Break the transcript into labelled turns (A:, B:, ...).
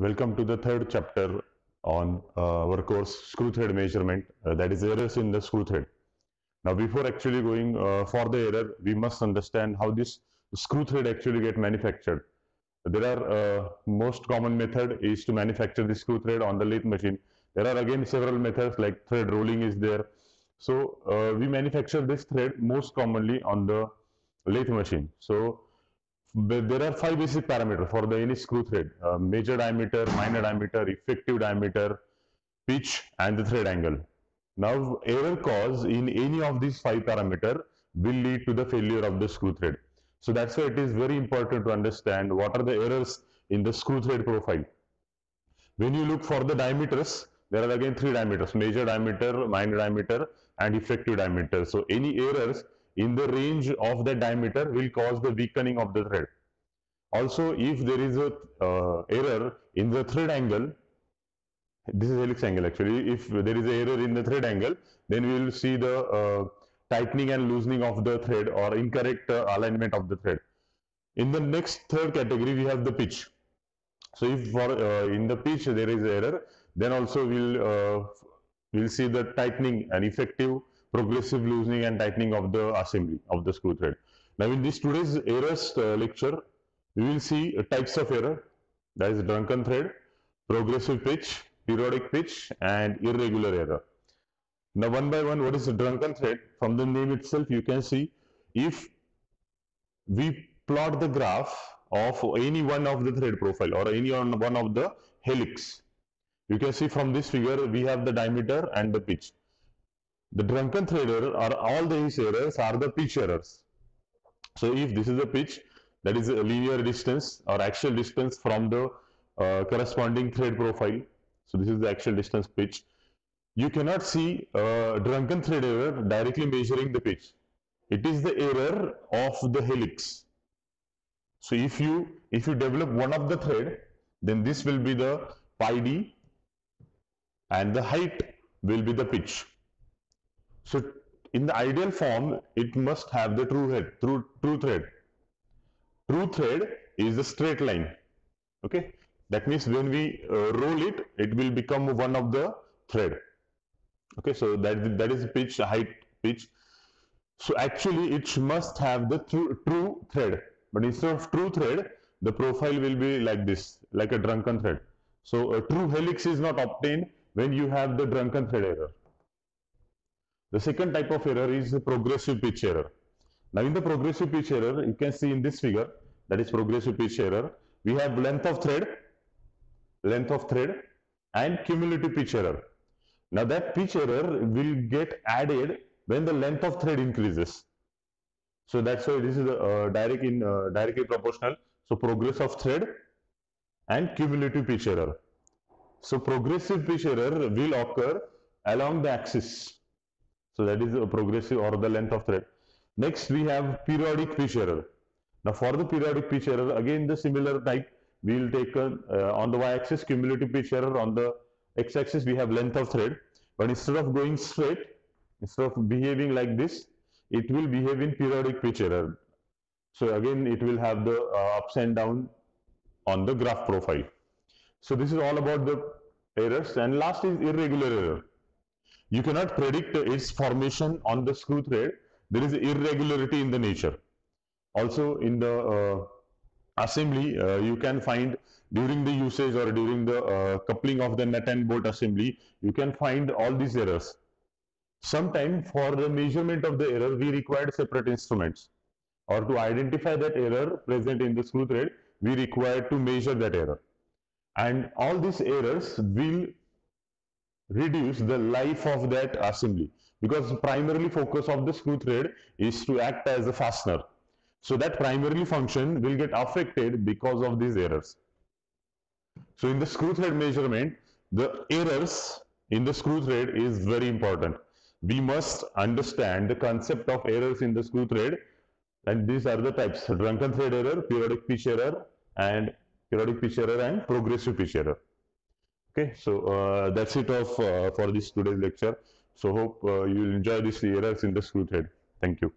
A: Welcome to the third chapter on uh, our course screw thread measurement uh, that is errors in the screw thread. Now before actually going uh, for the error we must understand how this screw thread actually get manufactured. There are uh, most common method is to manufacture the screw thread on the lathe machine. There are again several methods like thread rolling is there. So uh, we manufacture this thread most commonly on the lathe machine. So there are five basic parameters for the any screw thread. Uh, major diameter minor diameter effective diameter pitch and the thread angle. Now error cause in any of these five parameter will lead to the failure of the screw thread. So that's why it is very important to understand what are the errors in the screw thread profile. When you look for the diameters there are again three diameters major diameter minor diameter and effective diameter. So any errors in the range of the diameter will cause the weakening of the thread. Also, if there is a uh, error in the thread angle, this is helix angle actually, if there is a error in the thread angle, then we will see the uh, tightening and loosening of the thread or incorrect uh, alignment of the thread. In the next third category, we have the pitch. So if for uh, in the pitch there is error, then also we'll uh, we'll see the tightening and effective progressive loosening and tightening of the assembly of the screw thread. Now in this today's errors uh, lecture, we will see uh, types of error that is drunken thread, progressive pitch, periodic pitch and irregular error. Now one by one what is a drunken thread? From the name itself you can see if we plot the graph of any one of the thread profile or any one of the helix. You can see from this figure we have the diameter and the pitch. The drunken thread error or all these errors are the pitch errors. So if this is a pitch, that is a linear distance or actual distance from the uh, corresponding thread profile. So this is the actual distance pitch. You cannot see a drunken thread error directly measuring the pitch. It is the error of the helix. So if you if you develop one of the thread, then this will be the pi d and the height will be the pitch. So in the ideal form, it must have the true head, true, true thread. True thread is a straight line. Okay. That means when we uh, roll it, it will become one of the thread. Okay. So that, that is pitch, height, pitch. So actually it must have the true, true thread. But instead of true thread, the profile will be like this, like a drunken thread. So a true helix is not obtained when you have the drunken thread error. The second type of error is progressive pitch error. Now in the progressive pitch error, you can see in this figure, that is progressive pitch error, we have length of thread, length of thread and cumulative pitch error. Now that pitch error will get added when the length of thread increases. So that's why this is uh, direct in uh, directly proportional. So progress of thread and cumulative pitch error. So progressive pitch error will occur along the axis so that is a progressive or the length of thread. Next we have periodic pitch error. Now for the periodic pitch error again the similar type we will take uh, on the y-axis cumulative pitch error on the x-axis we have length of thread but instead of going straight instead of behaving like this it will behave in periodic pitch error. So again it will have the uh, ups and down on the graph profile. So this is all about the errors and last is irregular error. You cannot predict its formation on the screw thread. There is irregularity in the nature. Also in the uh, assembly, uh, you can find during the usage or during the uh, coupling of the nut and bolt assembly, you can find all these errors. Sometimes for the measurement of the error, we require separate instruments. Or to identify that error present in the screw thread, we require to measure that error. And all these errors will reduce the life of that assembly because primarily focus of the screw thread is to act as a fastener. So that primarily function will get affected because of these errors. So in the screw thread measurement, the errors in the screw thread is very important. We must understand the concept of errors in the screw thread and these are the types drunken thread error, periodic pitch error and periodic pitch error and progressive pitch error. Okay, so uh, that's it of uh, for this today's lecture. So hope uh, you will enjoy this errors in the screw thread. Thank you.